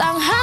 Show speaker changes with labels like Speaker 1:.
Speaker 1: 当海